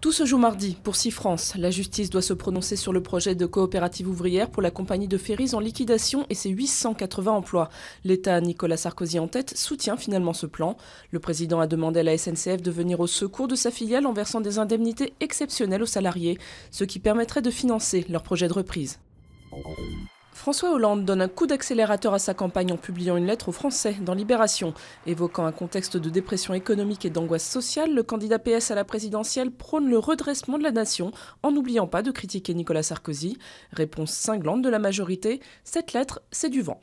Tout se joue mardi pour Six France. La justice doit se prononcer sur le projet de coopérative ouvrière pour la compagnie de ferries en liquidation et ses 880 emplois. L'État, Nicolas Sarkozy en tête, soutient finalement ce plan. Le président a demandé à la SNCF de venir au secours de sa filiale en versant des indemnités exceptionnelles aux salariés, ce qui permettrait de financer leur projet de reprise. François Hollande donne un coup d'accélérateur à sa campagne en publiant une lettre aux Français dans Libération. Évoquant un contexte de dépression économique et d'angoisse sociale, le candidat PS à la présidentielle prône le redressement de la nation en n'oubliant pas de critiquer Nicolas Sarkozy. Réponse cinglante de la majorité, cette lettre, c'est du vent.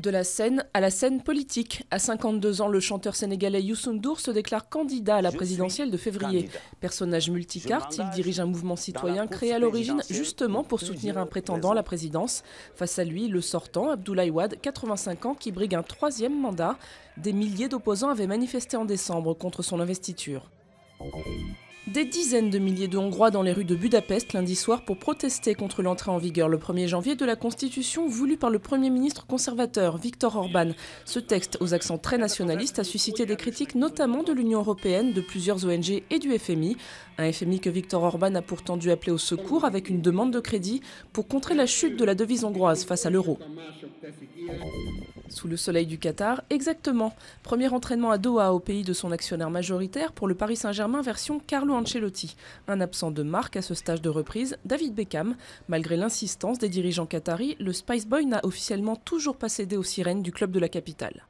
De la scène à la scène politique. À 52 ans, le chanteur sénégalais Youssou N'Dour se déclare candidat à la présidentielle de février. Personnage multicarte, il dirige un mouvement citoyen créé à l'origine justement pour soutenir un prétendant à la présidence. Face à lui, le sortant, Abdoulaye Wade, 85 ans, qui brigue un troisième mandat. Des milliers d'opposants avaient manifesté en décembre contre son investiture. Des dizaines de milliers de Hongrois dans les rues de Budapest lundi soir pour protester contre l'entrée en vigueur le 1er janvier de la constitution voulue par le Premier ministre conservateur Viktor Orban. Ce texte, aux accents très nationalistes, a suscité des critiques notamment de l'Union européenne, de plusieurs ONG et du FMI. Un FMI que Viktor Orban a pourtant dû appeler au secours avec une demande de crédit pour contrer la chute de la devise hongroise face à l'euro. Sous le soleil du Qatar, exactement. Premier entraînement à Doha au pays de son actionnaire majoritaire pour le Paris Saint-Germain version Carlo Un absent de marque à ce stage de reprise, David Beckham. Malgré l'insistance des dirigeants qataris, le Spice Boy n'a officiellement toujours pas cédé aux sirènes du club de la capitale.